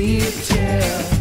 deep.